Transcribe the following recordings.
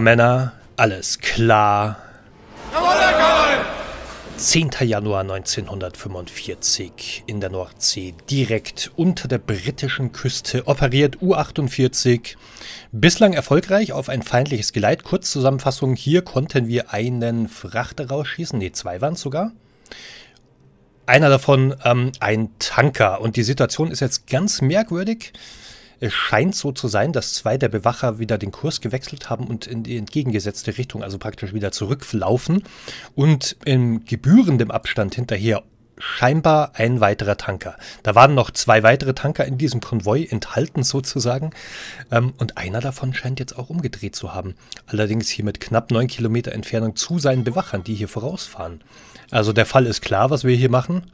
Männer, alles klar. 10. Januar 1945 in der Nordsee, direkt unter der britischen Küste, operiert U-48. Bislang erfolgreich auf ein feindliches Geleit. Kurzzusammenfassung, hier konnten wir einen Frachter rausschießen, ne, zwei waren es sogar. Einer davon ähm, ein Tanker und die Situation ist jetzt ganz merkwürdig. Es scheint so zu sein, dass zwei der Bewacher wieder den Kurs gewechselt haben und in die entgegengesetzte Richtung, also praktisch wieder zurücklaufen und in gebührendem Abstand hinterher scheinbar ein weiterer Tanker. Da waren noch zwei weitere Tanker in diesem Konvoi enthalten sozusagen ähm, und einer davon scheint jetzt auch umgedreht zu haben. Allerdings hier mit knapp neun Kilometer Entfernung zu seinen Bewachern, die hier vorausfahren. Also der Fall ist klar, was wir hier machen.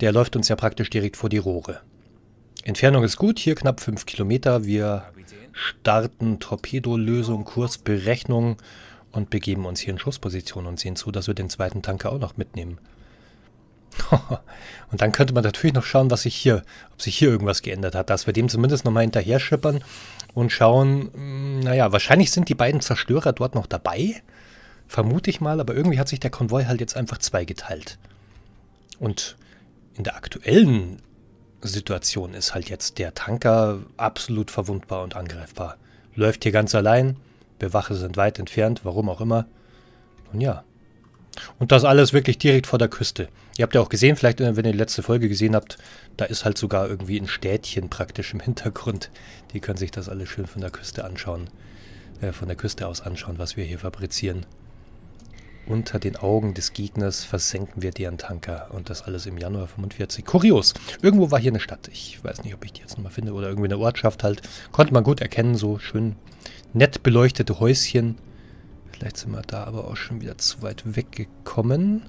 Der läuft uns ja praktisch direkt vor die Rohre. Entfernung ist gut, hier knapp 5 Kilometer. Wir starten Torpedolösung, Kursberechnung und begeben uns hier in Schussposition und sehen zu, dass wir den zweiten Tanker auch noch mitnehmen. und dann könnte man natürlich noch schauen, was sich hier, ob sich hier irgendwas geändert hat, dass wir dem zumindest nochmal hinterher schippern und schauen, hm, naja, wahrscheinlich sind die beiden Zerstörer dort noch dabei, vermute ich mal, aber irgendwie hat sich der Konvoi halt jetzt einfach zweigeteilt. Und in der aktuellen Situation ist halt jetzt der Tanker absolut verwundbar und angreifbar. Läuft hier ganz allein, Bewache sind weit entfernt, warum auch immer. Und ja. Und das alles wirklich direkt vor der Küste. Ihr habt ja auch gesehen, vielleicht wenn ihr die letzte Folge gesehen habt, da ist halt sogar irgendwie ein Städtchen praktisch im Hintergrund. Die können sich das alles schön von der Küste anschauen. Äh, von der Küste aus anschauen, was wir hier fabrizieren. Unter den Augen des Gegners versenken wir deren Tanker. Und das alles im Januar 45. Kurios. Irgendwo war hier eine Stadt. Ich weiß nicht, ob ich die jetzt nochmal finde. Oder irgendwie eine Ortschaft halt. Konnte man gut erkennen. So schön nett beleuchtete Häuschen. Vielleicht sind wir da aber auch schon wieder zu weit weggekommen.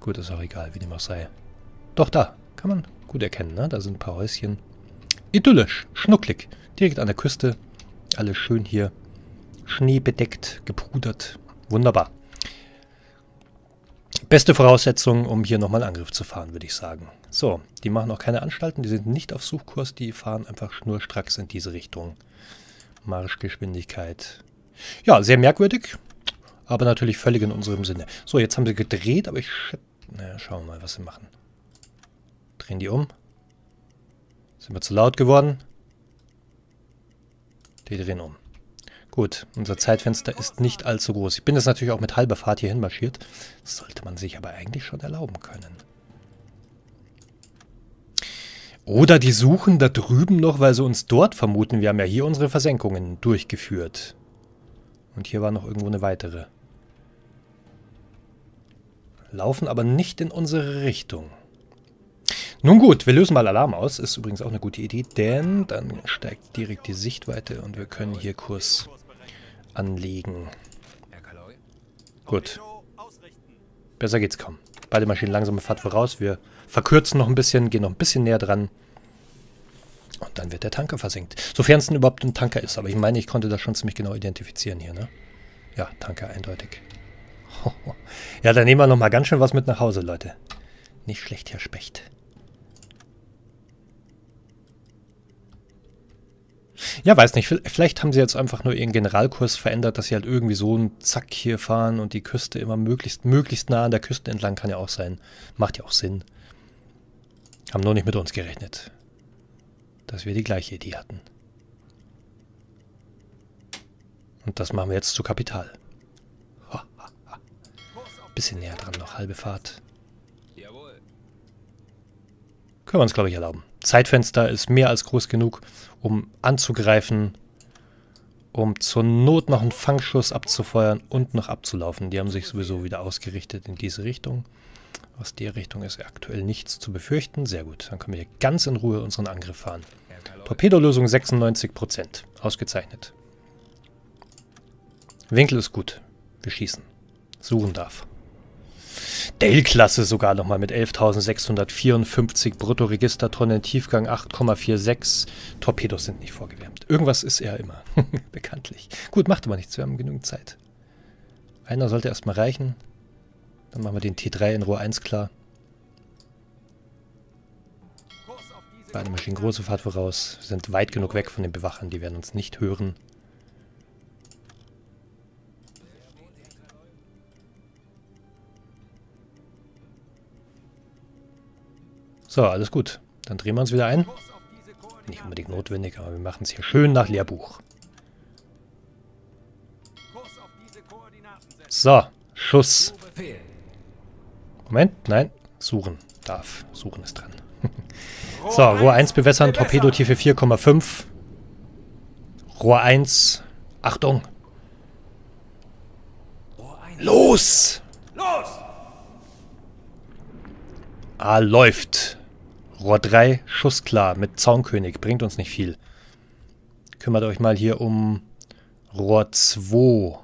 Gut, ist auch egal, wie dem auch sei. Doch, da. Kann man gut erkennen, ne? Da sind ein paar Häuschen. Idyllisch. Schnucklig. Direkt an der Küste. Alles schön hier. Schneebedeckt, gepudert. Wunderbar. Beste Voraussetzung, um hier nochmal Angriff zu fahren, würde ich sagen. So, die machen auch keine Anstalten, die sind nicht auf Suchkurs, die fahren einfach schnurstracks in diese Richtung. Marschgeschwindigkeit. Ja, sehr merkwürdig, aber natürlich völlig in unserem Sinne. So, jetzt haben sie gedreht, aber ich... Naja, schauen wir mal, was sie machen. Drehen die um. Sind wir zu laut geworden? Die drehen um. Gut, unser Zeitfenster ist nicht allzu groß. Ich bin jetzt natürlich auch mit halber Fahrt hierhin marschiert. Das sollte man sich aber eigentlich schon erlauben können. Oder die suchen da drüben noch, weil sie uns dort vermuten. Wir haben ja hier unsere Versenkungen durchgeführt. Und hier war noch irgendwo eine weitere. Laufen aber nicht in unsere Richtung. Nun gut, wir lösen mal Alarm aus. Ist übrigens auch eine gute Idee, denn dann steigt direkt die Sichtweite und wir können hier Kurs anlegen. Gut. Besser geht's kaum. Beide Maschinen langsame Fahrt voraus. Wir verkürzen noch ein bisschen, gehen noch ein bisschen näher dran. Und dann wird der Tanker versenkt. Sofern es denn überhaupt ein Tanker ist. Aber ich meine, ich konnte das schon ziemlich genau identifizieren hier, ne? Ja, Tanker, eindeutig. ja, dann nehmen wir noch mal ganz schön was mit nach Hause, Leute. Nicht schlecht, Herr Specht. Ja, weiß nicht. Vielleicht haben sie jetzt einfach nur ihren Generalkurs verändert, dass sie halt irgendwie so einen Zack hier fahren und die Küste immer möglichst, möglichst nah an der Küste entlang kann ja auch sein. Macht ja auch Sinn. Haben nur nicht mit uns gerechnet. Dass wir die gleiche Idee hatten. Und das machen wir jetzt zu Kapital. Bisschen näher dran noch, halbe Fahrt. Können wir uns, glaube ich, erlauben. Zeitfenster ist mehr als groß genug, um anzugreifen, um zur Not noch einen Fangschuss abzufeuern und noch abzulaufen. Die haben sich sowieso wieder ausgerichtet in diese Richtung. Aus der Richtung ist aktuell nichts zu befürchten. Sehr gut, dann können wir hier ganz in Ruhe unseren Angriff fahren. Torpedolösung 96%. Ausgezeichnet. Winkel ist gut. Wir schießen. Suchen darf. Dale-Klasse sogar nochmal mit 11.654 Bruttoregistertonnen, Tiefgang 8,46. Torpedos sind nicht vorgewärmt. Irgendwas ist er immer, bekanntlich. Gut, macht aber nichts, wir haben genügend Zeit. Einer sollte erstmal reichen. Dann machen wir den T3 in Rohr 1 klar. Beide Maschinen große Fahrt voraus. Wir sind weit genug weg von den Bewachern, die werden uns nicht hören. So, alles gut. Dann drehen wir uns wieder ein. Nicht unbedingt notwendig, aber wir machen es hier schön nach Lehrbuch. So, Schuss. Moment, nein. Suchen darf. Suchen ist dran. so, Rohr 1 bewässern, Torpedotiefe 4,5. Rohr 1. Achtung. Los! Los! Ah, läuft. Rohr 3, schussklar, mit Zaunkönig. Bringt uns nicht viel. Kümmert euch mal hier um Rohr 2.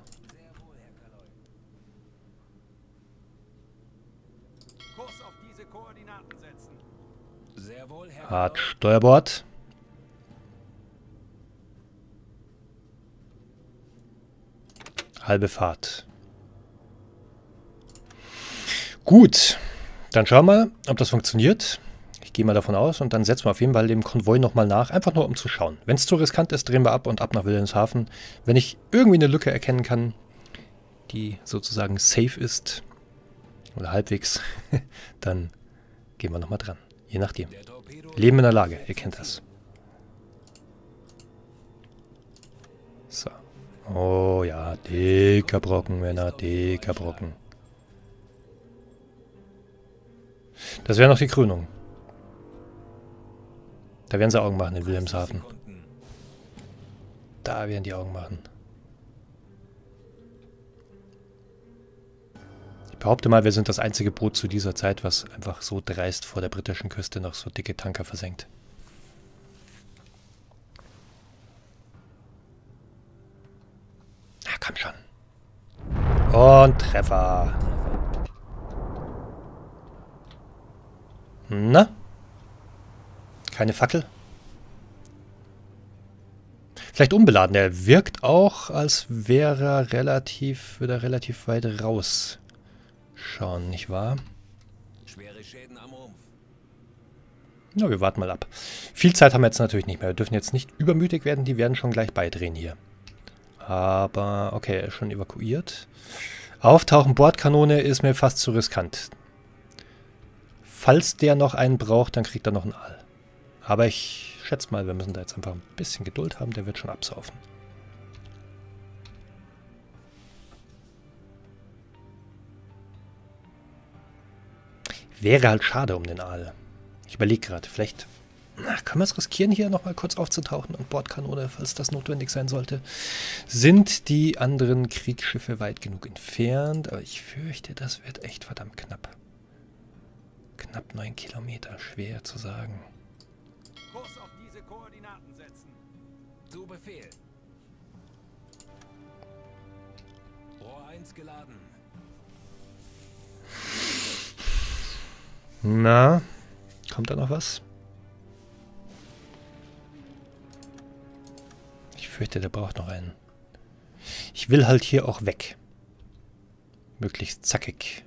Hart Steuerbord. Halbe Fahrt. Gut. Dann schauen wir, ob das funktioniert. Ich gehe mal davon aus und dann setzen wir auf jeden Fall dem Konvoi nochmal nach, einfach nur um zu schauen. Wenn es zu riskant ist, drehen wir ab und ab nach Wilhelmshaven. Wenn ich irgendwie eine Lücke erkennen kann, die sozusagen safe ist, oder halbwegs, dann gehen wir nochmal dran. Je nachdem. Leben in der Lage, ihr kennt das. So. Oh ja, dicker Brocken, Männer, dicker Brocken. Das wäre noch die Krönung. Da werden sie Augen machen in Wilhelmshaven. Da werden die Augen machen. Ich behaupte mal, wir sind das einzige Boot zu dieser Zeit, was einfach so dreist vor der britischen Küste noch so dicke Tanker versenkt. Na, komm schon. Und Treffer. Na? Keine Fackel? Vielleicht unbeladen. Er wirkt auch, als wäre er relativ, würde er relativ weit raus schauen, nicht wahr? Schwere Schäden am Rumpf. Ja, wir warten mal ab. Viel Zeit haben wir jetzt natürlich nicht mehr. Wir dürfen jetzt nicht übermütig werden. Die werden schon gleich beidrehen hier. Aber, okay, er ist schon evakuiert. Auftauchen Bordkanone ist mir fast zu riskant. Falls der noch einen braucht, dann kriegt er noch einen Aal. Aber ich schätze mal, wir müssen da jetzt einfach ein bisschen Geduld haben. Der wird schon absaufen. Wäre halt schade um den Aal. Ich überlege gerade, vielleicht Ach, können wir es riskieren, hier nochmal kurz aufzutauchen und Bordkanone, falls das notwendig sein sollte. Sind die anderen Kriegsschiffe weit genug entfernt? Aber ich fürchte, das wird echt verdammt knapp. Knapp 9 Kilometer, schwer zu sagen. Diese Koordinaten setzen. Zu Befehl. Rohr 1 geladen. Na, kommt da noch was? Ich fürchte, der braucht noch einen. Ich will halt hier auch weg. Möglichst zackig.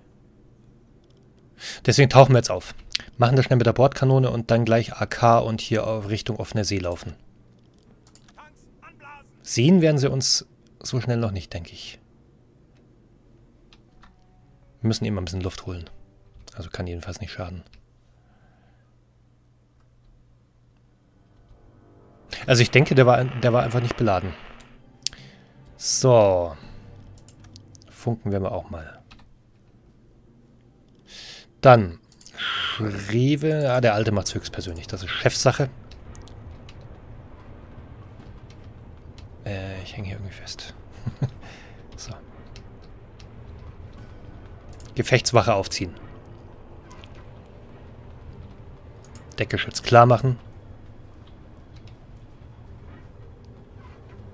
Deswegen tauchen wir jetzt auf. Machen das schnell mit der Bordkanone und dann gleich AK und hier Richtung offene See laufen. Sehen werden sie uns so schnell noch nicht, denke ich. Wir müssen immer ein bisschen Luft holen. Also kann jedenfalls nicht schaden. Also ich denke, der war, der war einfach nicht beladen. So. Funken wir mal auch mal. Dann. Schrewe. Ja, der Alte macht es höchstpersönlich. Das ist Chefsache. Äh, ich hänge hier irgendwie fest. so. Gefechtswache aufziehen. Deckgeschütz klar machen.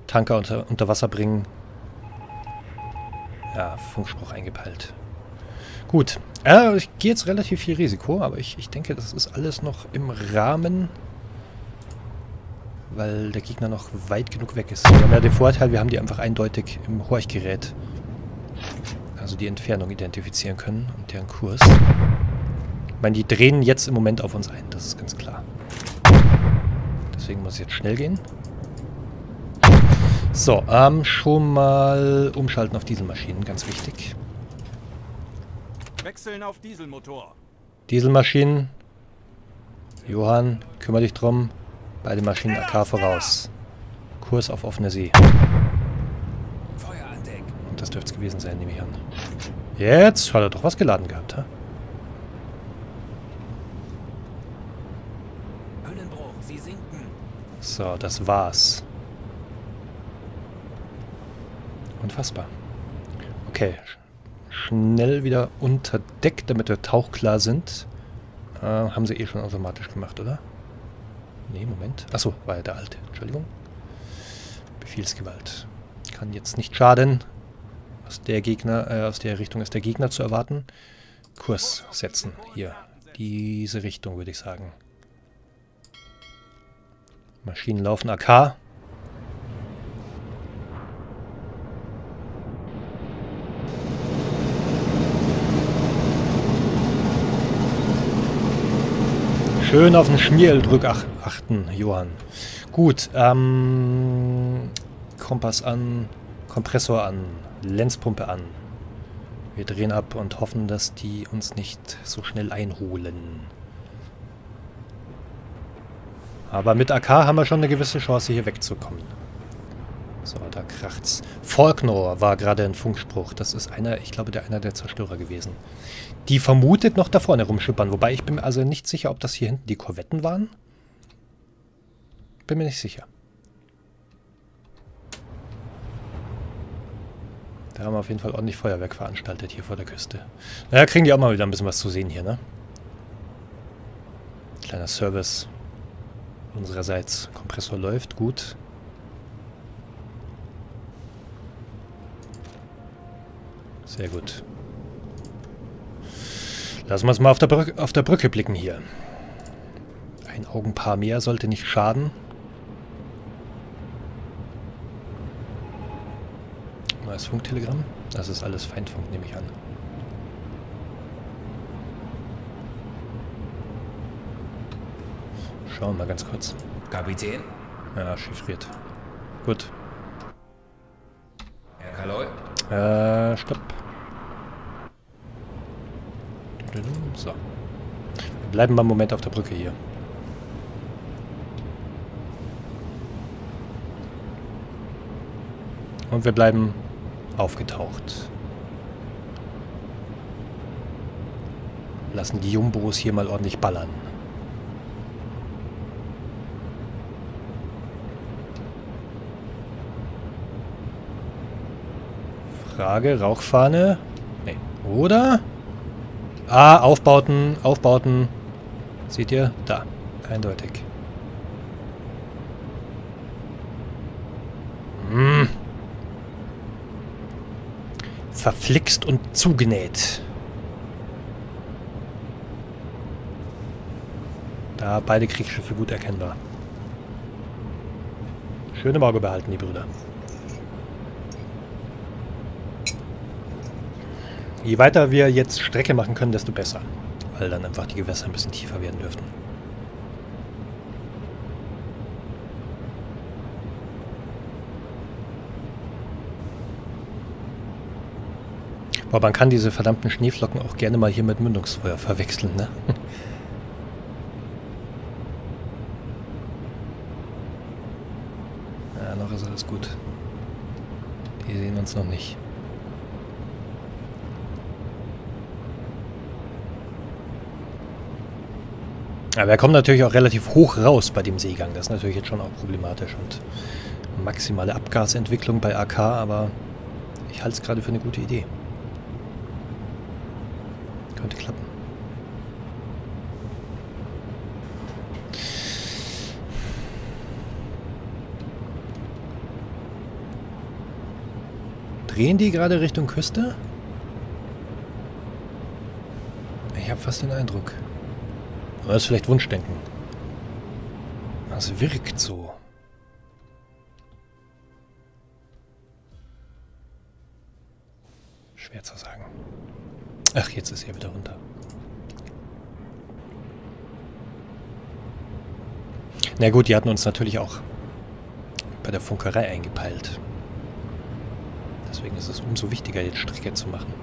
Tanker unter, unter Wasser bringen. Ja, Funkspruch eingepeilt. Gut. Äh, ich gehe jetzt relativ viel Risiko, aber ich, ich denke, das ist alles noch im Rahmen, weil der Gegner noch weit genug weg ist. Wir haben ja den Vorteil, wir haben die einfach eindeutig im Horchgerät, also die Entfernung identifizieren können und deren Kurs. Ich meine, die drehen jetzt im Moment auf uns ein, das ist ganz klar. Deswegen muss es jetzt schnell gehen. So, ähm, schon mal umschalten auf Dieselmaschinen, ganz wichtig. Wechseln auf Dieselmotor. Dieselmaschinen. Johann, kümmere dich drum. Beide Maschinen AK voraus. Kurs auf offene See. Und das dürfte es gewesen sein, nehme ich an. Jetzt hat er doch was geladen gehabt, ha? So, das war's. Unfassbar. Okay. Schnell wieder unter Deck, damit wir tauchklar sind. Äh, haben sie eh schon automatisch gemacht, oder? Nee, Moment. Achso, war ja der alte. Entschuldigung. Befehlsgewalt. Kann jetzt nicht schaden. Aus der Gegner, äh, aus der Richtung ist der Gegner zu erwarten. Kurs setzen. Hier. Diese Richtung, würde ich sagen. Maschinen laufen AK. Schön auf den Schmieldrück ach achten, Johann. Gut, ähm, Kompass an, Kompressor an, Lenzpumpe an. Wir drehen ab und hoffen, dass die uns nicht so schnell einholen. Aber mit AK haben wir schon eine gewisse Chance, hier wegzukommen. So, da kracht's. Faulknor war gerade ein Funkspruch. Das ist einer, ich glaube, der einer der Zerstörer gewesen. Die vermutet noch da vorne rumschippern. Wobei ich bin mir also nicht sicher, ob das hier hinten die Korvetten waren. Bin mir nicht sicher. Da haben wir auf jeden Fall ordentlich Feuerwerk veranstaltet hier vor der Küste. Naja, kriegen die auch mal wieder ein bisschen was zu sehen hier, ne? Kleiner Service unsererseits. Kompressor läuft, gut. Sehr gut. Lassen wir uns mal auf der, Brücke, auf der Brücke blicken hier. Ein Augenpaar mehr sollte nicht schaden. Neues Funktelegramm. Das ist alles Feindfunk, nehme ich an. Schauen wir mal ganz kurz. Kapitän? Ja, chiffriert. Gut. Herr Kaloy? Äh, stopp. So. Wir bleiben mal einen Moment auf der Brücke hier. Und wir bleiben aufgetaucht. Lassen die Jumbos hier mal ordentlich ballern. Frage, Rauchfahne? Nee. Oder? Ah, Aufbauten, Aufbauten. Seht ihr? Da. Eindeutig. Hm. Verflixt und zugenäht. Da beide Kriegsschiffe gut erkennbar. Schön im Auge behalten, die Brüder. Je weiter wir jetzt Strecke machen können, desto besser. Weil dann einfach die Gewässer ein bisschen tiefer werden dürften. Aber man kann diese verdammten Schneeflocken auch gerne mal hier mit Mündungsfeuer verwechseln, ne? ja, noch ist alles gut. Die sehen uns noch nicht. Aber er kommt natürlich auch relativ hoch raus bei dem Seegang. Das ist natürlich jetzt schon auch problematisch. Und maximale Abgasentwicklung bei AK, aber ich halte es gerade für eine gute Idee. Könnte klappen. Drehen die gerade Richtung Küste? Ich habe fast den Eindruck. Das ist vielleicht Wunschdenken. Das wirkt so. Schwer zu sagen. Ach, jetzt ist er wieder runter. Na gut, die hatten uns natürlich auch bei der Funkerei eingepeilt. Deswegen ist es umso wichtiger, jetzt Strecke zu machen.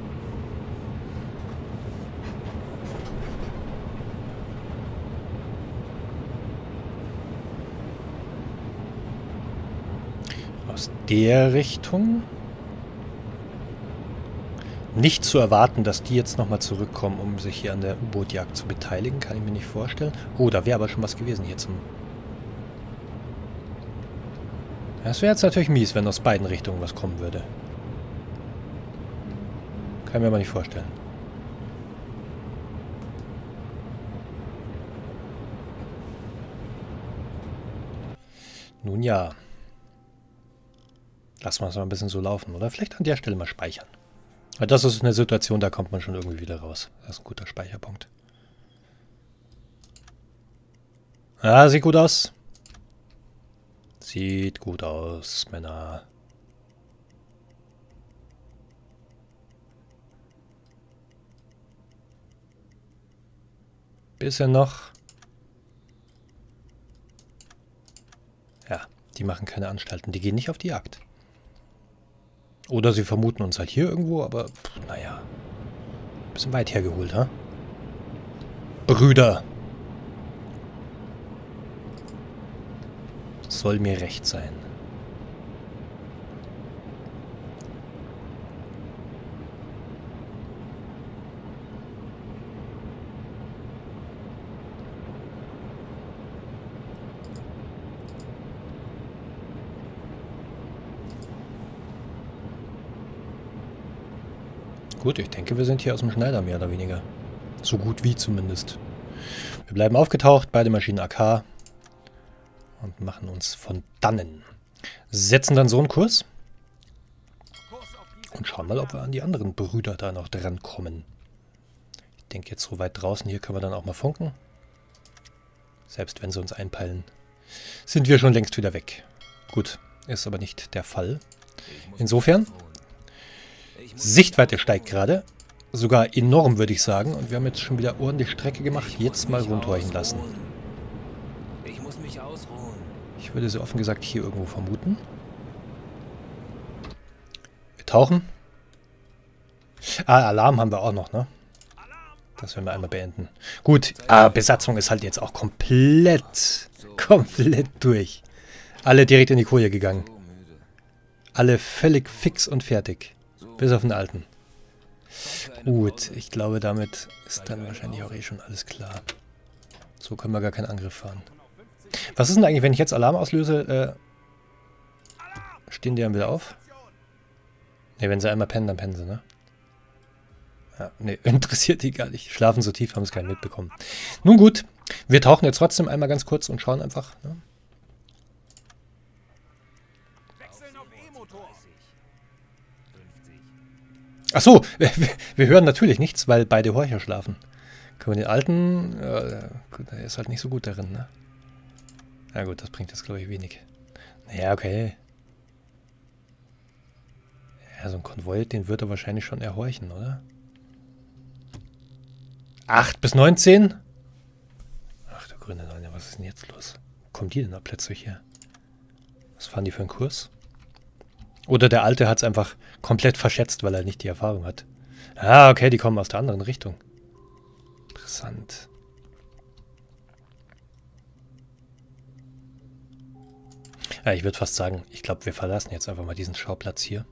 aus der Richtung. Nicht zu erwarten, dass die jetzt nochmal zurückkommen, um sich hier an der U-Boot-Jagd zu beteiligen, kann ich mir nicht vorstellen. Oh, da wäre aber schon was gewesen hier zum... Das wäre jetzt natürlich mies, wenn aus beiden Richtungen was kommen würde. Kann ich mir aber nicht vorstellen. Nun ja. Lassen wir es mal ein bisschen so laufen. Oder vielleicht an der Stelle mal speichern. Weil das ist eine Situation, da kommt man schon irgendwie wieder raus. Das ist ein guter Speicherpunkt. Ah, sieht gut aus. Sieht gut aus, Männer. Bisschen noch. Ja, die machen keine Anstalten. Die gehen nicht auf die Jagd. Oder sie vermuten uns halt hier irgendwo, aber naja. Bisschen weit hergeholt, ha? Brüder! Soll mir recht sein. Gut, ich denke, wir sind hier aus dem Schneider, mehr oder weniger. So gut wie zumindest. Wir bleiben aufgetaucht, beide Maschinen AK. Und machen uns von dannen. Setzen dann so einen Kurs. Und schauen mal, ob wir an die anderen Brüder da noch drankommen. Ich denke jetzt so weit draußen, hier können wir dann auch mal funken. Selbst wenn sie uns einpeilen, sind wir schon längst wieder weg. Gut, ist aber nicht der Fall. Insofern Sichtweite steigt gerade. Sogar enorm, würde ich sagen. Und wir haben jetzt schon wieder ordentlich Strecke gemacht. Jetzt mal rundhorchen lassen. Ich würde sie offen gesagt hier irgendwo vermuten. Wir tauchen. Ah, Alarm haben wir auch noch, ne? Das werden wir einmal beenden. Gut, ah, Besatzung ist halt jetzt auch komplett, komplett durch. Alle direkt in die Koje gegangen. Alle völlig fix und fertig. Bis auf den alten. Gut, ich glaube, damit ist dann wahrscheinlich auch eh schon alles klar. So können wir gar keinen Angriff fahren. Was ist denn eigentlich, wenn ich jetzt Alarm auslöse? Äh, stehen die dann wieder auf? Ne, wenn sie einmal pennen, dann pennen sie, ne? Ja, ne, interessiert die gar nicht. Schlafen so tief, haben es keinen mitbekommen. Nun gut, wir tauchen jetzt trotzdem einmal ganz kurz und schauen einfach. Ne? Ach so, wir, wir, hören natürlich nichts, weil beide Horcher schlafen. Können wir den alten... Äh, der ist halt nicht so gut darin, ne? Na gut, das bringt jetzt, glaube ich, wenig. Naja, okay. Ja, so ein Konvoi, den wird er wahrscheinlich schon erhorchen, oder? 8 bis 19? Ach du grüne Neune, was ist denn jetzt los? Wo kommen die denn da plötzlich her? Was fahren die für einen Kurs? Oder der Alte hat es einfach komplett verschätzt, weil er nicht die Erfahrung hat. Ah, okay, die kommen aus der anderen Richtung. Interessant. Ja, ich würde fast sagen, ich glaube, wir verlassen jetzt einfach mal diesen Schauplatz hier.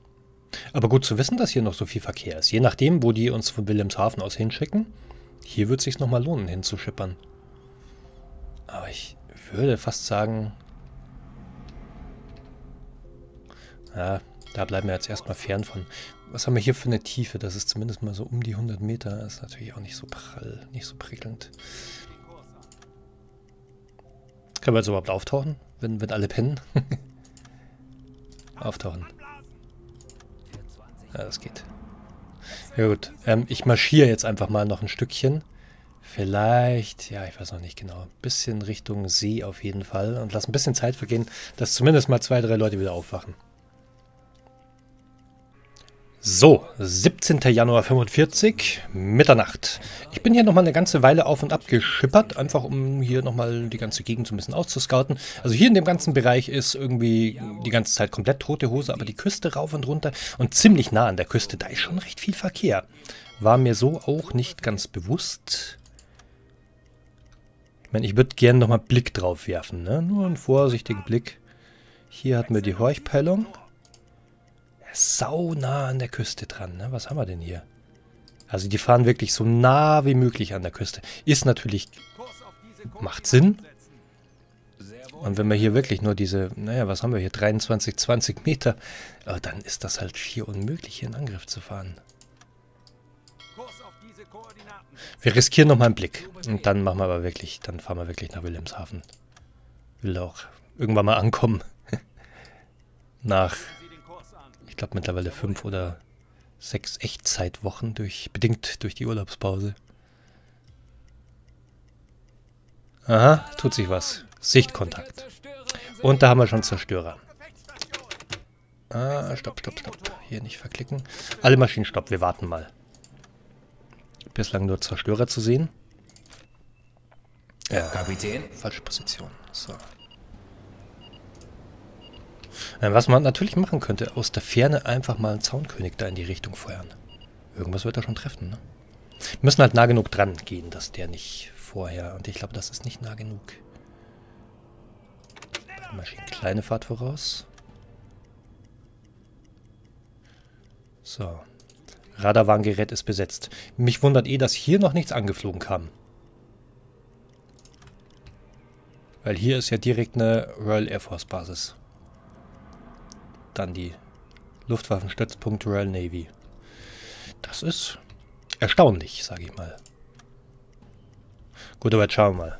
Aber gut zu wissen, dass hier noch so viel Verkehr ist. Je nachdem, wo die uns von Wilhelmshaven aus hinschicken, hier wird es sich nochmal lohnen, hinzuschippern. Aber ich würde fast sagen, Ja, da bleiben wir jetzt erstmal fern von. Was haben wir hier für eine Tiefe? Das ist zumindest mal so um die 100 Meter. Ist natürlich auch nicht so prall, nicht so prickelnd. Können wir jetzt überhaupt auftauchen, wenn, wenn alle pennen? auftauchen. Ja, das geht. Ja gut, ähm, ich marschiere jetzt einfach mal noch ein Stückchen. Vielleicht, ja, ich weiß noch nicht genau. Ein bisschen Richtung See auf jeden Fall. Und lass ein bisschen Zeit vergehen, dass zumindest mal zwei, drei Leute wieder aufwachen. So, 17. Januar 45, Mitternacht. Ich bin hier nochmal eine ganze Weile auf und ab geschippert, einfach um hier nochmal die ganze Gegend so ein bisschen auszuscouten. Also hier in dem ganzen Bereich ist irgendwie die ganze Zeit komplett tote Hose, aber die Küste rauf und runter und ziemlich nah an der Küste, da ist schon recht viel Verkehr. War mir so auch nicht ganz bewusst. Ich meine, ich würde gerne nochmal Blick drauf werfen, ne? Nur einen vorsichtigen Blick. Hier hatten wir die Horchpeilung. Sau nah an der Küste dran, ne? Was haben wir denn hier? Also die fahren wirklich so nah wie möglich an der Küste. Ist natürlich... Macht Sinn. Und wenn wir hier wirklich nur diese, naja, was haben wir hier, 23, 20 Meter, äh, dann ist das halt schier unmöglich, hier in Angriff zu fahren. Wir riskieren nochmal einen Blick. Und dann machen wir aber wirklich, dann fahren wir wirklich nach Wilhelmshaven. Will auch irgendwann mal ankommen. nach, glaube mittlerweile fünf oder sechs Echtzeitwochen, durch, bedingt durch die Urlaubspause. Aha, tut sich was. Sichtkontakt. Und da haben wir schon Zerstörer. Ah, stopp, stopp, stopp. Hier nicht verklicken. Alle Maschinen stopp, wir warten mal. Bislang nur Zerstörer zu sehen. Ja, Kapitän. Falsche Position. So. Äh, was man natürlich machen könnte, aus der Ferne einfach mal einen Zaunkönig da in die Richtung feuern. Irgendwas wird er schon treffen, ne? Wir müssen halt nah genug dran gehen, dass der nicht vorher... Und ich glaube, das ist nicht nah genug. Maschinen kleine Fahrt voraus. So. Radarwarngerät ist besetzt. Mich wundert eh, dass hier noch nichts angeflogen kam. Weil hier ist ja direkt eine Royal Air Force Basis. Dann die Luftwaffenstützpunkt Royal Navy. Das ist erstaunlich, sage ich mal. Gut, aber jetzt schauen wir mal.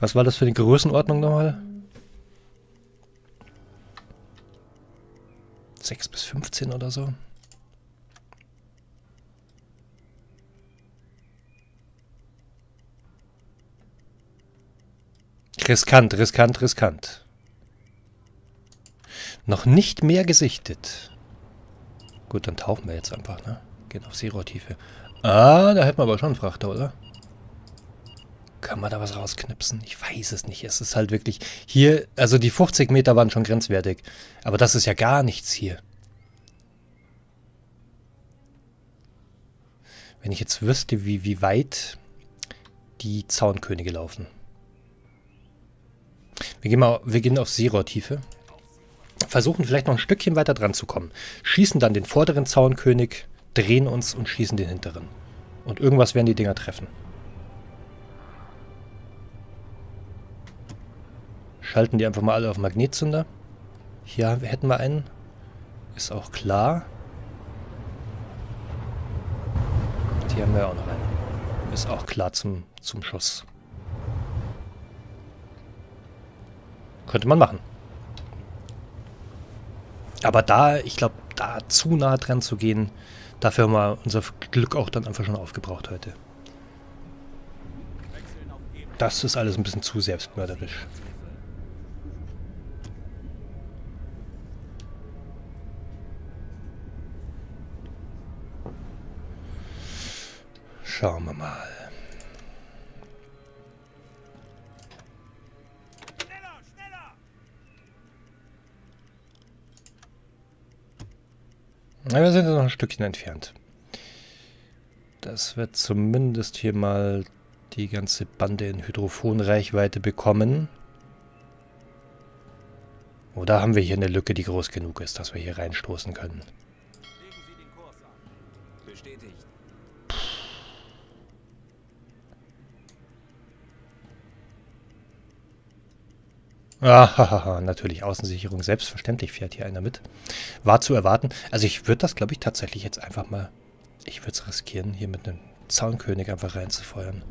Was war das für eine Größenordnung nochmal? 6 bis 15 oder so. Riskant, riskant, riskant. Noch nicht mehr gesichtet. Gut, dann tauchen wir jetzt einfach, ne? Gehen auf Seerohrtiefe. Ah, da hätten wir aber schon einen Frachter, oder? Kann man da was rausknipsen? Ich weiß es nicht. Es ist halt wirklich... Hier, also die 50 Meter waren schon grenzwertig. Aber das ist ja gar nichts hier. Wenn ich jetzt wüsste, wie, wie weit die Zaunkönige laufen. Wir gehen, mal, wir gehen auf Seerohrtiefe. Versuchen vielleicht noch ein Stückchen weiter dran zu kommen. Schießen dann den vorderen Zaunkönig, drehen uns und schießen den hinteren. Und irgendwas werden die Dinger treffen. Schalten die einfach mal alle auf Magnetzünder. Hier hätten wir einen. Ist auch klar. Hier haben wir auch noch einen. Ist auch klar zum, zum Schuss. Könnte man machen. Aber da, ich glaube, da zu nah dran zu gehen, dafür haben wir unser Glück auch dann einfach schon aufgebraucht heute. Das ist alles ein bisschen zu selbstmörderisch. Schauen wir mal. Na, wir sind noch ein Stückchen entfernt. Das wird zumindest hier mal die ganze Bande in Hydrophonreichweite bekommen. Oder haben wir hier eine Lücke, die groß genug ist, dass wir hier reinstoßen können? Ah, natürlich, Außensicherung, selbstverständlich fährt hier einer mit. War zu erwarten. Also ich würde das, glaube ich, tatsächlich jetzt einfach mal... Ich würde es riskieren, hier mit einem Zaunkönig einfach reinzufeuern.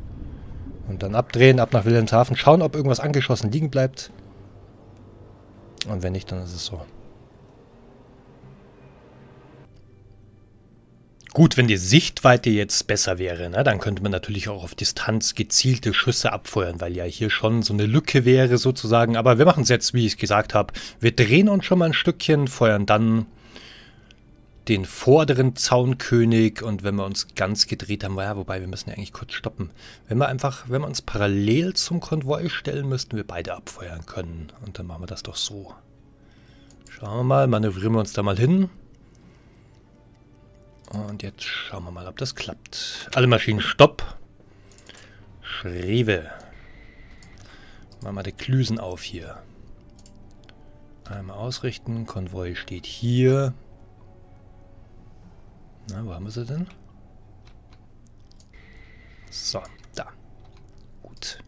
Und dann abdrehen, ab nach Wilhelmshaven, schauen, ob irgendwas angeschossen liegen bleibt. Und wenn nicht, dann ist es so. Gut, wenn die Sichtweite jetzt besser wäre, ne, dann könnte man natürlich auch auf Distanz gezielte Schüsse abfeuern, weil ja hier schon so eine Lücke wäre sozusagen. Aber wir machen es jetzt, wie ich es gesagt habe. Wir drehen uns schon mal ein Stückchen, feuern dann den vorderen Zaunkönig und wenn wir uns ganz gedreht haben, ja, wobei wir müssen ja eigentlich kurz stoppen. Wenn wir einfach, wenn wir uns parallel zum Konvoi stellen, müssten wir beide abfeuern können. Und dann machen wir das doch so. Schauen wir mal, manövrieren wir uns da mal hin. Und jetzt schauen wir mal, ob das klappt. Alle Maschinen stopp. Schrewe. Machen wir die Klüsen auf hier. Einmal ausrichten. Konvoi steht hier. Na, wo haben wir sie denn? So, da. Gut.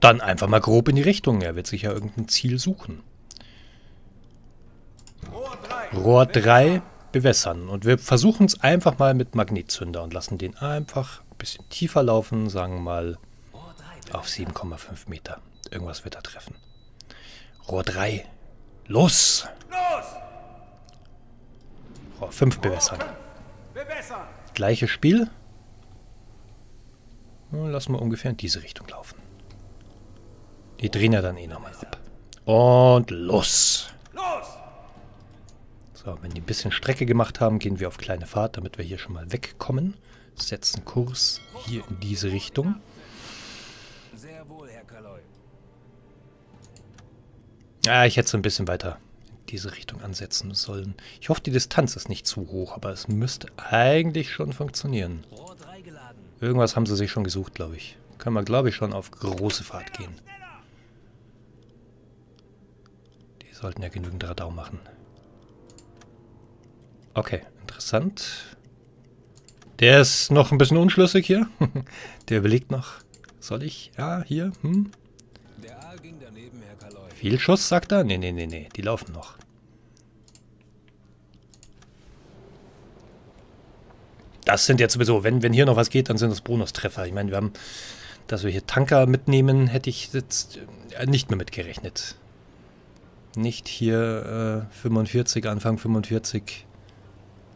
Dann einfach mal grob in die Richtung. Er wird sich ja irgendein Ziel suchen. Rohr 3 bewässern. Und wir versuchen es einfach mal mit Magnetzünder und lassen den einfach ein bisschen tiefer laufen, sagen wir mal auf 7,5 Meter. Irgendwas wird er treffen. Rohr 3. Los! Los! Rohr 5 bewässern. Gleiches Spiel. Lassen wir ungefähr in diese Richtung laufen. Die drehen ja dann eh nochmal ab. Und los! Los! So, wenn die ein bisschen Strecke gemacht haben, gehen wir auf kleine Fahrt, damit wir hier schon mal wegkommen. Setzen Kurs hier in diese Richtung. Ja, ich hätte so ein bisschen weiter in diese Richtung ansetzen sollen. Ich hoffe, die Distanz ist nicht zu hoch, aber es müsste eigentlich schon funktionieren. Irgendwas haben sie sich schon gesucht, glaube ich. Können wir, glaube ich, schon auf große Fahrt gehen. Die sollten ja genügend Radau machen. Okay, interessant. Der ist noch ein bisschen unschlüssig hier. Der überlegt noch. Soll ich? Ja, hier. Hm. Viel Schuss, sagt er? Nee, nee, nee, nee. Die laufen noch. Das sind jetzt sowieso, wenn, wenn hier noch was geht, dann sind das Bonustreffer. Ich meine, wir haben, dass wir hier Tanker mitnehmen, hätte ich jetzt äh, nicht mehr mitgerechnet. Nicht hier äh, 45, Anfang 45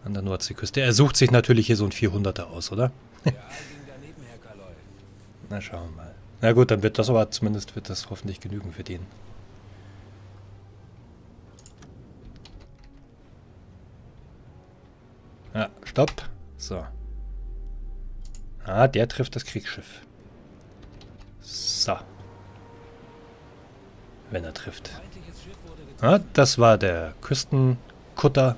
an der Nordseeküste. Er sucht sich natürlich hier so ein 400er aus, oder? Na, schauen wir mal. Na gut, dann wird das aber zumindest wird das hoffentlich genügen für den. Ja, stopp. So. Ah, der trifft das Kriegsschiff. So. Wenn er trifft. Ah, das war der Küstenkutter.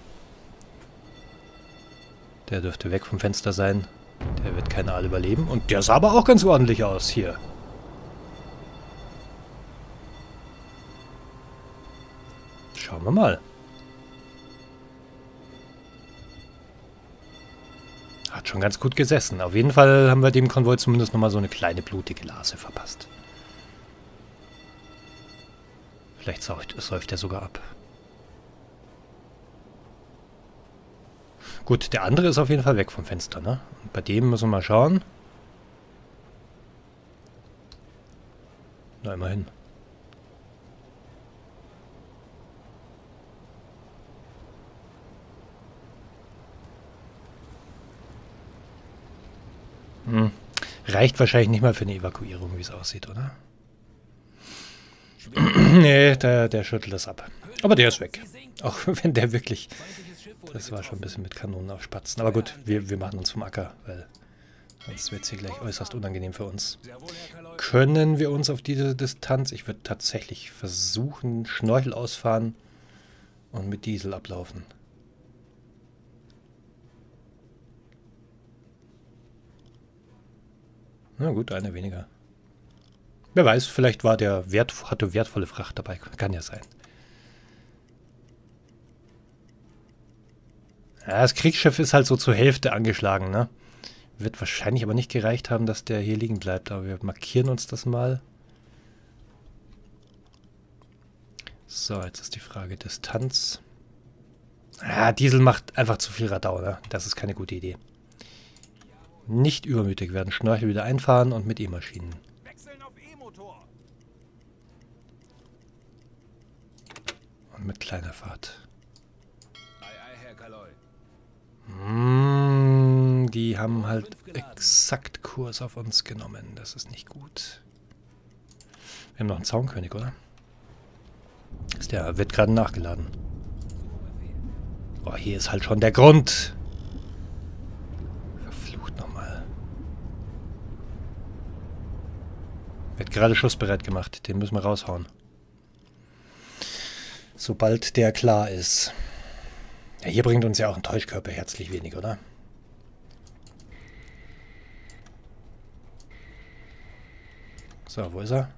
Der dürfte weg vom Fenster sein. Der wird keine Aal überleben. Und der sah aber auch ganz ordentlich aus hier. Schauen wir mal. Hat schon ganz gut gesessen. Auf jeden Fall haben wir dem Konvoi zumindest nochmal so eine kleine blutige Lase verpasst. Vielleicht säuft er sogar ab. Gut, der andere ist auf jeden Fall weg vom Fenster, ne? Und bei dem müssen wir mal schauen. Na, immerhin. Hm. Reicht wahrscheinlich nicht mal für eine Evakuierung, wie es aussieht, oder? nee, der, der schüttelt das ab. Aber der ist weg. Auch wenn der wirklich das war schon ein bisschen mit Kanonen auf Spatzen. Aber gut, wir, wir machen uns vom Acker, weil sonst wird es hier gleich äußerst unangenehm für uns. Können wir uns auf diese Distanz... Ich würde tatsächlich versuchen, Schnorchel ausfahren und mit Diesel ablaufen. Na gut, eine weniger. Wer weiß, vielleicht war der Wert, hatte wertvolle Fracht dabei. Kann ja sein. Ja, das Kriegsschiff ist halt so zur Hälfte angeschlagen, ne? Wird wahrscheinlich aber nicht gereicht haben, dass der hier liegen bleibt. Aber wir markieren uns das mal. So, jetzt ist die Frage Distanz. Ah, Diesel macht einfach zu viel Radau, ne? Das ist keine gute Idee. Nicht übermütig werden. Schnorchel wieder einfahren und mit E-Maschinen. Und mit kleiner Fahrt. Mm, die haben halt exakt Kurs auf uns genommen. Das ist nicht gut. Wir haben noch einen Zaunkönig, oder? Ist der wird gerade nachgeladen. Oh, hier ist halt schon der Grund. Verflucht nochmal. Wird gerade schussbereit gemacht. Den müssen wir raushauen. Sobald der klar ist. Ja, hier bringt uns ja auch ein Täuschkörper herzlich wenig, oder? So, wo ist er?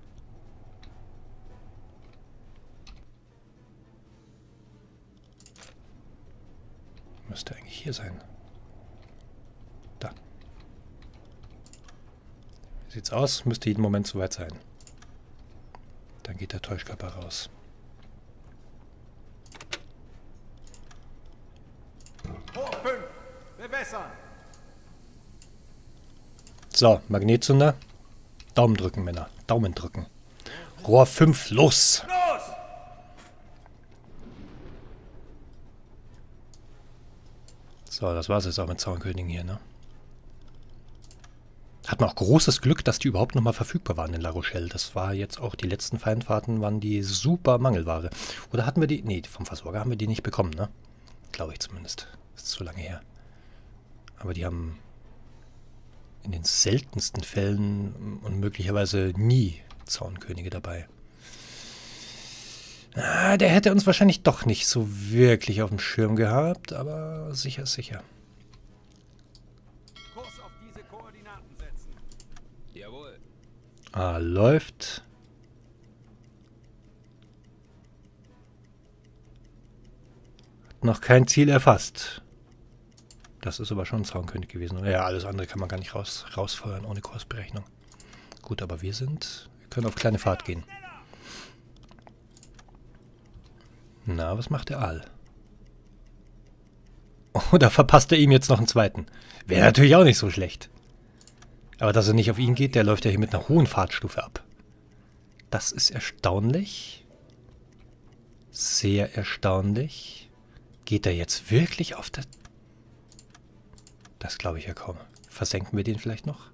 Müsste eigentlich hier sein. Da. Wie sieht's aus? Müsste jeden Moment soweit sein. Dann geht der Täuschkörper raus. Bewässern. So, Magnetzünder. Daumen drücken, Männer. Daumen drücken. Rohr 5, los! Los! So, das war es jetzt auch mit Zaunkönigen hier, ne? Hat man auch großes Glück, dass die überhaupt nochmal verfügbar waren in La Rochelle. Das war jetzt auch, die letzten Feindfahrten waren die super Mangelware. Oder hatten wir die, nee, vom Versorger haben wir die nicht bekommen, ne? Glaube ich zumindest. Ist zu lange her. Aber die haben in den seltensten Fällen und möglicherweise nie Zaunkönige dabei. Ah, der hätte uns wahrscheinlich doch nicht so wirklich auf dem Schirm gehabt, aber sicher sicher. Ah, läuft. Hat noch kein Ziel erfasst. Das ist aber schon ein Zaunkönig gewesen. Ja, alles andere kann man gar nicht raus, rausfeuern ohne Kursberechnung. Gut, aber wir sind... Wir können auf kleine Fahrt gehen. Na, was macht der Aal? Oh, da verpasst er ihm jetzt noch einen zweiten. Wäre natürlich auch nicht so schlecht. Aber dass er nicht auf ihn geht, der läuft ja hier mit einer hohen Fahrtstufe ab. Das ist erstaunlich. Sehr erstaunlich. Geht er jetzt wirklich auf der... Das glaube ich ja kaum. Versenken wir den vielleicht noch?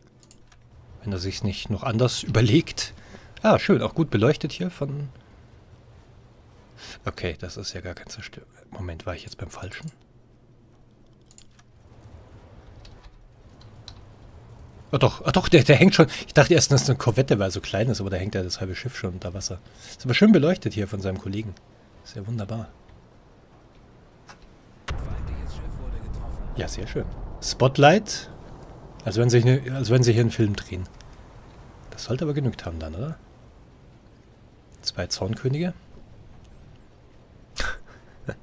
Wenn er sich nicht noch anders überlegt. Ah, schön. Auch gut beleuchtet hier von... Okay, das ist ja gar kein Zerstör... Moment, war ich jetzt beim Falschen? Oh doch, oh doch, der, der hängt schon. Ich dachte erst, dass es eine Korvette, weil er so klein ist, aber da hängt ja das halbe Schiff schon unter Wasser. Ist aber schön beleuchtet hier von seinem Kollegen. Ist ja wunderbar. Ja, sehr schön. Spotlight. Als wenn, sie, als wenn sie hier einen Film drehen. Das sollte aber genügt haben dann, oder? Zwei Zornkönige.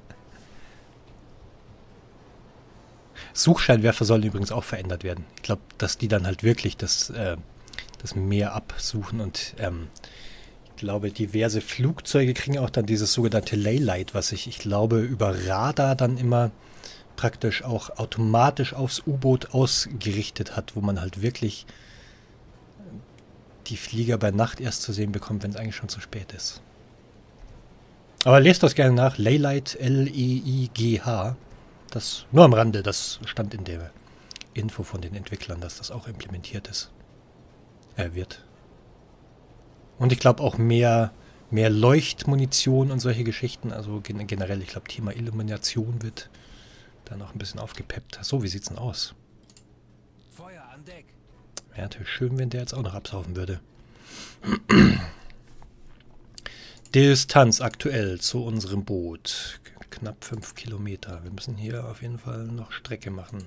Suchscheinwerfer sollen übrigens auch verändert werden. Ich glaube, dass die dann halt wirklich das, äh, das Meer absuchen und ähm, ich glaube, diverse Flugzeuge kriegen auch dann dieses sogenannte Laylight, was sich, ich glaube, über Radar dann immer praktisch auch automatisch aufs U-Boot ausgerichtet hat, wo man halt wirklich die Flieger bei Nacht erst zu sehen bekommt, wenn es eigentlich schon zu spät ist. Aber lest das gerne nach. Laylight, L-E-I-G-H. Das nur am Rande, das stand in der Info von den Entwicklern, dass das auch implementiert ist. Er äh, wird. Und ich glaube auch mehr, mehr Leuchtmunition und solche Geschichten. Also generell, ich glaube, Thema Illumination wird da noch ein bisschen aufgepeppt. So, wie sieht's denn aus? Feuer an Deck. Wäre natürlich schön, wenn der jetzt auch noch absaufen würde. Distanz aktuell zu unserem Boot knapp 5 Kilometer. Wir müssen hier auf jeden Fall noch Strecke machen.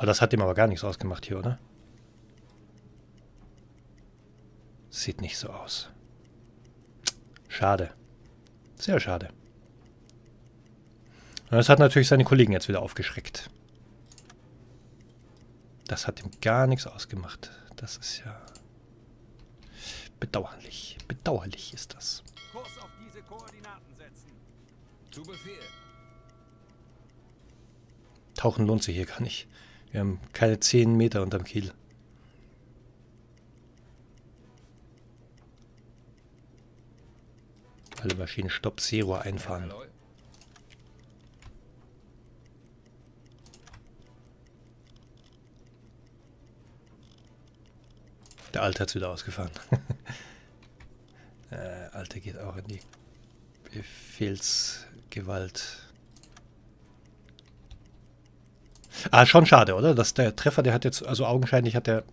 Oh, das hat ihm aber gar nichts ausgemacht hier, oder? Sieht nicht so aus. Schade. Sehr schade. Und das hat natürlich seine Kollegen jetzt wieder aufgeschreckt. Das hat ihm gar nichts ausgemacht. Das ist ja bedauerlich. Bedauerlich ist das. Kurs auf diese Koordinaten setzen. Zu Befehl. Tauchen lohnt sich hier gar nicht. Wir haben keine 10 Meter unterm Kiel. Alle Maschinen Stopp Zero einfahren. Der Alte hat es wieder ausgefahren. äh, Alte geht auch in die Befehls... Gewalt. Ah, schon schade, oder? Dass der Treffer, der hat jetzt, also augenscheinlich hat der,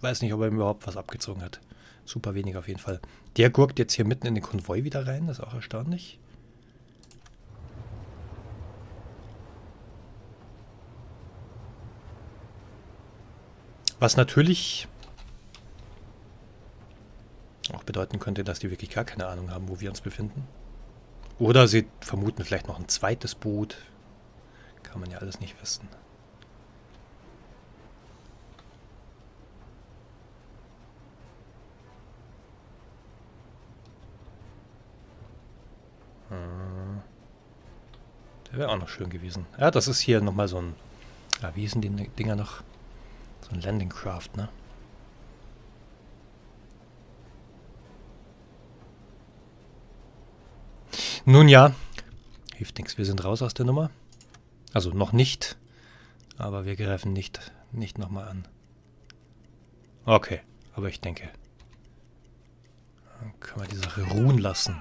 weiß nicht, ob er überhaupt was abgezogen hat. Super wenig auf jeden Fall. Der gurkt jetzt hier mitten in den Konvoi wieder rein, das ist auch erstaunlich. Was natürlich auch bedeuten könnte, dass die wirklich gar keine Ahnung haben, wo wir uns befinden. Oder sie vermuten vielleicht noch ein zweites Boot. Kann man ja alles nicht wissen. Hm. Der wäre auch noch schön gewesen. Ja, das ist hier nochmal so ein... Ja, wie hießen die Dinger noch? So ein Landing Craft, ne? Nun ja, hilft nichts. Wir sind raus aus der Nummer. Also noch nicht. Aber wir greifen nicht, nicht nochmal an. Okay, aber ich denke, dann können wir die Sache ruhen lassen.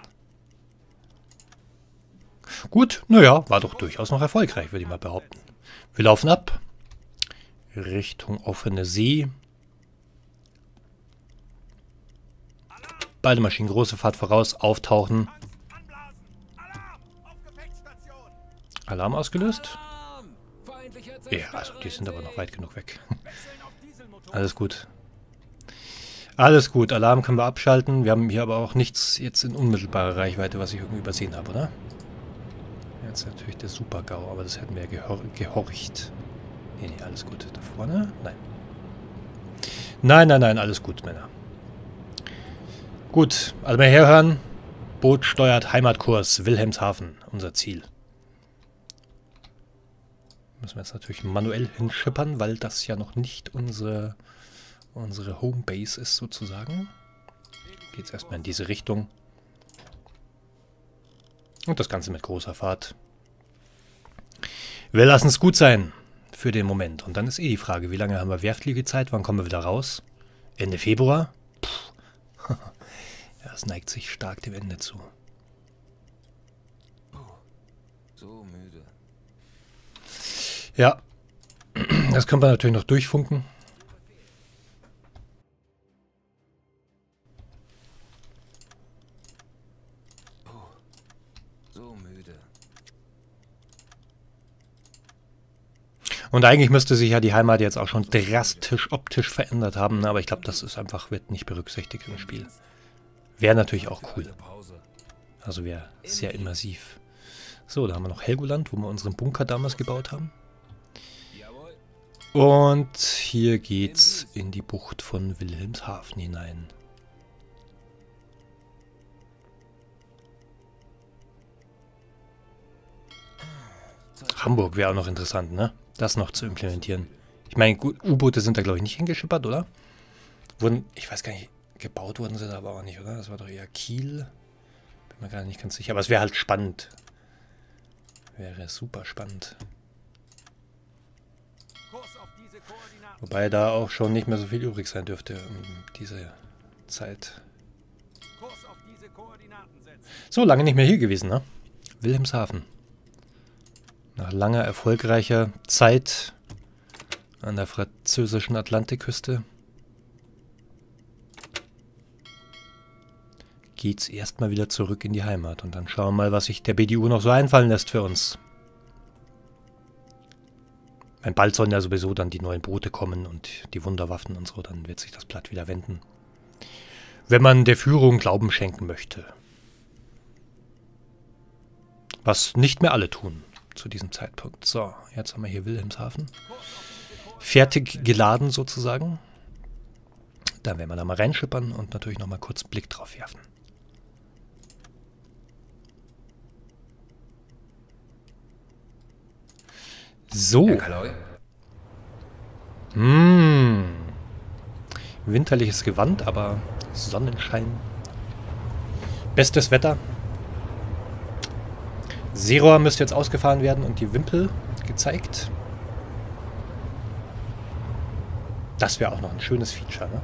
Gut, naja, war doch durchaus noch erfolgreich, würde ich mal behaupten. Wir laufen ab. Richtung offene See. Beide Maschinen, große Fahrt voraus, auftauchen. Alarm ausgelöst? Ja, also die sind aber noch weit genug weg. Alles gut. Alles gut, Alarm können wir abschalten. Wir haben hier aber auch nichts jetzt in unmittelbarer Reichweite, was ich irgendwie übersehen habe, oder? Jetzt natürlich der Super-GAU, aber das hätten wir ja gehor gehorcht. Nee, nee, alles gut. Da vorne? Nein. Nein, nein, nein, alles gut, Männer. Gut, also mal herhören. Boot steuert Heimatkurs Wilhelmshaven, unser Ziel. Müssen wir jetzt natürlich manuell hinschippern, weil das ja noch nicht unsere, unsere Homebase ist sozusagen. Geht es erstmal in diese Richtung. Und das Ganze mit großer Fahrt. Wir lassen es gut sein für den Moment. Und dann ist eh die Frage, wie lange haben wir Werftliegezeit? Wann kommen wir wieder raus? Ende Februar? Puh. ja, es neigt sich stark dem Ende zu. So müde. Ja, das können wir natürlich noch durchfunken. Und eigentlich müsste sich ja die Heimat jetzt auch schon drastisch optisch verändert haben, aber ich glaube, das ist einfach, wird nicht berücksichtigt im Spiel. Wäre natürlich auch cool. Also wäre sehr immersiv. So, da haben wir noch Helgoland, wo wir unseren Bunker damals gebaut haben. Und hier geht's in die Bucht von Wilhelmshaven hinein. Hamburg wäre auch noch interessant, ne? das noch zu implementieren. Ich meine, U-Boote sind da, glaube ich, nicht hingeschippert, oder? Wurden, ich weiß gar nicht, gebaut wurden sie da aber auch nicht, oder? Das war doch eher Kiel. Bin mir gar nicht ganz sicher. Aber es wäre halt spannend. Wäre super spannend. Wobei da auch schon nicht mehr so viel übrig sein dürfte um diese Zeit. So, lange nicht mehr hier gewesen, ne? Wilhelmshaven. Nach langer erfolgreicher Zeit an der französischen Atlantikküste geht's erstmal wieder zurück in die Heimat und dann schauen wir mal, was sich der BDU noch so einfallen lässt für uns. Wenn bald sollen ja sowieso dann die neuen Boote kommen und die Wunderwaffen und so, dann wird sich das Blatt wieder wenden. Wenn man der Führung Glauben schenken möchte. Was nicht mehr alle tun zu diesem Zeitpunkt. So, jetzt haben wir hier Wilhelmshaven. Fertig geladen sozusagen. Dann werden wir da mal reinschippern und natürlich nochmal kurz Blick drauf werfen. So. Mmh. Winterliches Gewand, aber Sonnenschein. Bestes Wetter. Seerohr müsste jetzt ausgefahren werden und die Wimpel gezeigt. Das wäre auch noch ein schönes Feature, ne?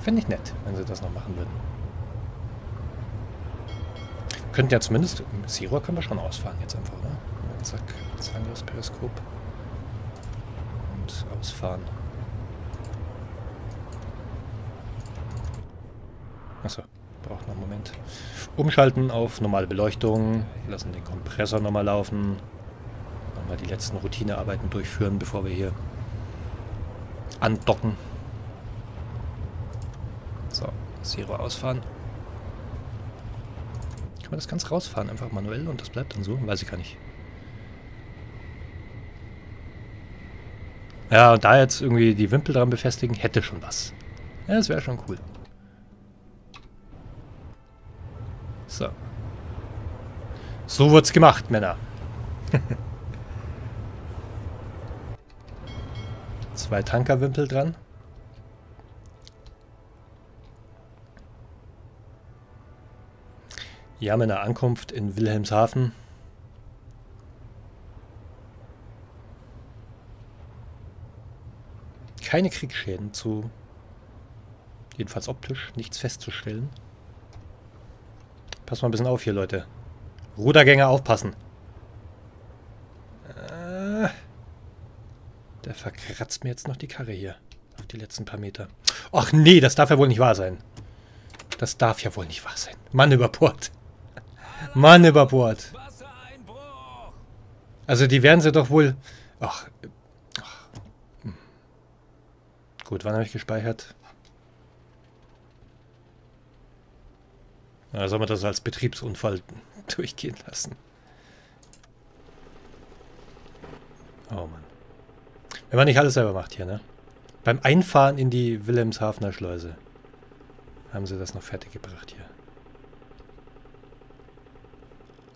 Fände ich nett, wenn sie das noch machen würden. Könnten ja zumindest... Seerohr können wir schon ausfahren jetzt einfach, ne? Zack, zeigen das Periskop. Und ausfahren. Achso braucht noch einen Moment. Umschalten auf normale Beleuchtung, lassen den Kompressor nochmal laufen, nochmal die letzten Routinearbeiten durchführen, bevor wir hier andocken. So, Zero ausfahren. Kann man das ganz rausfahren, einfach manuell und das bleibt dann so? Weiß ich gar nicht. Ja, und da jetzt irgendwie die Wimpel dran befestigen, hätte schon was. Ja, das wäre schon cool. So. So wird's gemacht, Männer. Zwei Tankerwimpel dran. Ja, mit einer Ankunft in Wilhelmshaven. Keine Kriegsschäden zu, jedenfalls optisch, nichts festzustellen. Pass mal ein bisschen auf hier, Leute. Rudergänger aufpassen. Äh, der verkratzt mir jetzt noch die Karre hier. Auf die letzten paar Meter. Ach nee, das darf ja wohl nicht wahr sein. Das darf ja wohl nicht wahr sein. Mann über Bord. Mann über Bord. Also die werden sie doch wohl... Ach. ach. Hm. Gut, wann habe ich gespeichert? Na, soll man das als Betriebsunfall durchgehen lassen? Oh Mann. Wenn man nicht alles selber macht hier, ne? Beim Einfahren in die Wilhelmshavener Schleuse haben sie das noch fertig gebracht hier.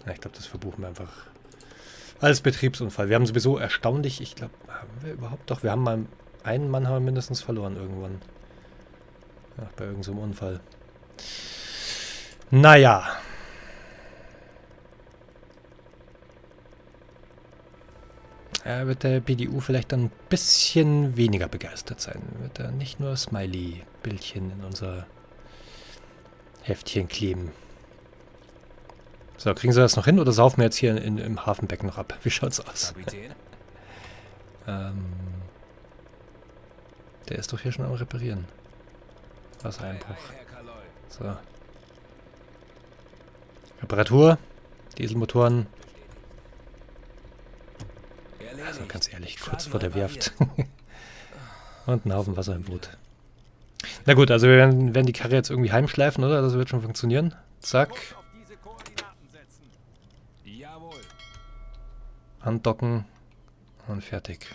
Ja, ich glaube, das verbuchen wir einfach als Betriebsunfall. Wir haben sowieso erstaunlich, ich glaube, haben wir überhaupt doch, wir haben mal einen Mann haben wir mindestens verloren irgendwann. Ja, bei irgendeinem so Unfall. Naja. Er wird der BDU vielleicht dann ein bisschen weniger begeistert sein. Wird er nicht nur Smiley-Bildchen in unser Heftchen kleben. So, kriegen sie das noch hin oder saufen wir jetzt hier in, im Hafenbeck noch ab? Wie schaut's aus? ähm, der ist doch hier schon am Reparieren. Wassereinbruch. So. Reparatur. Dieselmotoren. Also ganz ehrlich, kurz vor der Werft. Und ein Haufen Wasser im Boot. Na gut, also wir werden, werden die Karre jetzt irgendwie heimschleifen, oder? Das wird schon funktionieren. Zack. andocken und fertig.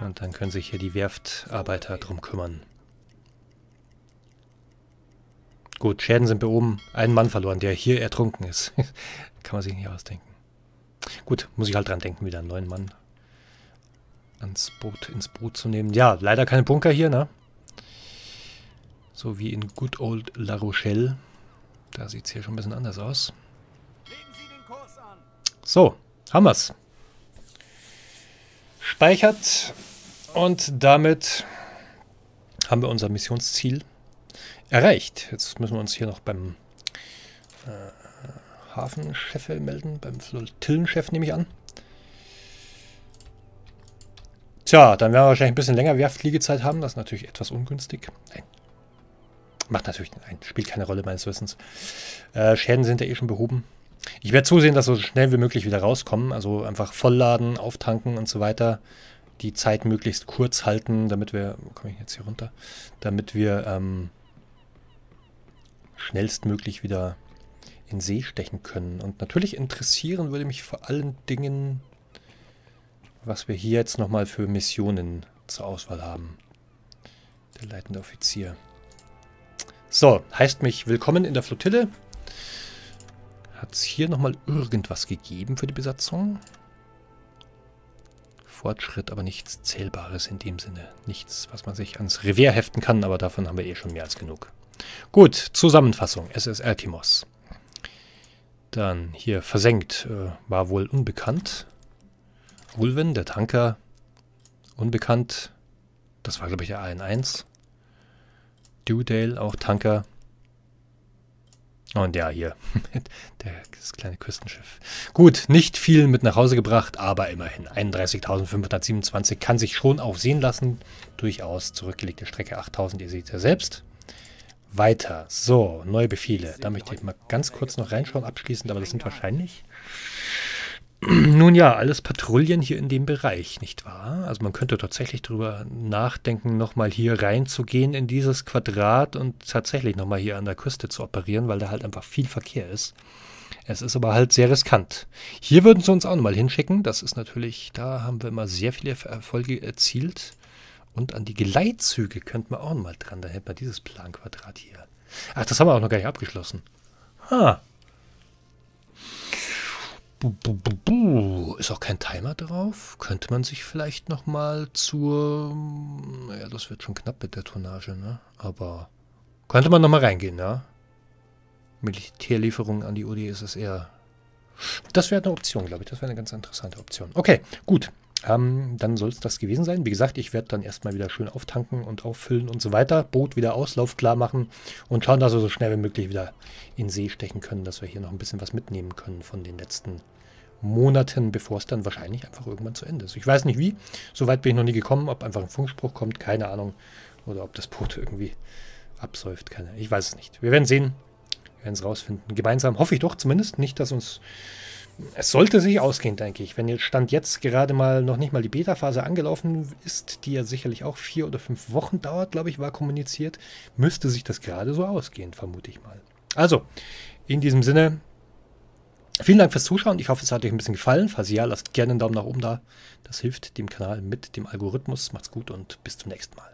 Und dann können sich hier die Werftarbeiter drum kümmern. Gut, Schäden sind behoben. Ein Mann verloren, der hier ertrunken ist. Kann man sich nicht ausdenken. Gut, muss ich halt dran denken, wieder einen neuen Mann ans Boot, ins Boot zu nehmen. Ja, leider keine Bunker hier, ne? So wie in Good Old La Rochelle. Da sieht es hier schon ein bisschen anders aus. So, haben wir's. Speichert. Und damit haben wir unser Missionsziel erreicht. Jetzt müssen wir uns hier noch beim äh, Hafenchef melden, beim Flottillenchef nehme ich an. Tja, dann werden wir wahrscheinlich ein bisschen länger Werftliegezeit haben. Das ist natürlich etwas ungünstig. Nein. Macht natürlich, nein, spielt keine Rolle meines Wissens. Äh, Schäden sind ja eh schon behoben. Ich werde zusehen, dass wir so schnell wie möglich wieder rauskommen. Also einfach vollladen, auftanken und so weiter. Die Zeit möglichst kurz halten, damit wir, wo komme ich jetzt hier runter? Damit wir ähm, schnellstmöglich wieder in See stechen können. Und natürlich interessieren würde mich vor allen Dingen, was wir hier jetzt nochmal für Missionen zur Auswahl haben. Der leitende Offizier. So, heißt mich willkommen in der Flottille. Hat es hier nochmal irgendwas gegeben für die Besatzung? Fortschritt, aber nichts Zählbares in dem Sinne. Nichts, was man sich ans Revier heften kann, aber davon haben wir eh schon mehr als genug. Gut, Zusammenfassung. SS Alkimos. Dann hier versenkt, äh, war wohl unbekannt. Ulven, der Tanker, unbekannt. Das war, glaube ich, der AN1. Dewdale, auch Tanker, und ja, hier, das kleine Küstenschiff. Gut, nicht viel mit nach Hause gebracht, aber immerhin. 31.527 kann sich schon auch sehen lassen. Durchaus zurückgelegte Strecke 8.000, ihr seht ja selbst. Weiter. So, neue Befehle. Da möchte ich mal ganz kurz noch reinschauen, abschließend, aber das sind wahrscheinlich nun ja, alles Patrouillen hier in dem Bereich, nicht wahr? Also man könnte tatsächlich darüber nachdenken, nochmal hier reinzugehen in dieses Quadrat und tatsächlich nochmal hier an der Küste zu operieren, weil da halt einfach viel Verkehr ist. Es ist aber halt sehr riskant. Hier würden sie uns auch nochmal hinschicken. Das ist natürlich, da haben wir immer sehr viele Erfolge erzielt. Und an die Geleitzüge könnten wir auch nochmal dran. Da hätten wir dieses Planquadrat hier. Ach, das haben wir auch noch gar nicht abgeschlossen. Ha. Ist auch kein Timer drauf. Könnte man sich vielleicht nochmal zur... Naja, das wird schon knapp mit der Tonnage, ne? Aber könnte man nochmal reingehen, ja? Militärlieferungen an die UdSSR. Das wäre eine Option, glaube ich. Das wäre eine ganz interessante Option. Okay, gut. Ähm, dann soll es das gewesen sein. Wie gesagt, ich werde dann erstmal wieder schön auftanken und auffüllen und so weiter. Boot wieder Auslauf klar machen und schauen, dass wir so schnell wie möglich wieder in See stechen können, dass wir hier noch ein bisschen was mitnehmen können von den letzten Monaten, bevor es dann wahrscheinlich einfach irgendwann zu Ende ist. Ich weiß nicht wie, soweit bin ich noch nie gekommen, ob einfach ein Funkspruch kommt, keine Ahnung. Oder ob das Boot irgendwie absäuft, keine Ich weiß es nicht. Wir werden sehen. Wir werden es rausfinden. Gemeinsam hoffe ich doch zumindest nicht, dass uns es sollte sich ausgehen, denke ich. Wenn jetzt Stand jetzt gerade mal noch nicht mal die Beta-Phase angelaufen ist, die ja sicherlich auch vier oder fünf Wochen dauert, glaube ich, war kommuniziert, müsste sich das gerade so ausgehen, vermute ich mal. Also, in diesem Sinne, vielen Dank fürs Zuschauen. Ich hoffe, es hat euch ein bisschen gefallen. Falls ja, lasst gerne einen Daumen nach oben da. Das hilft dem Kanal mit dem Algorithmus. Macht's gut und bis zum nächsten Mal.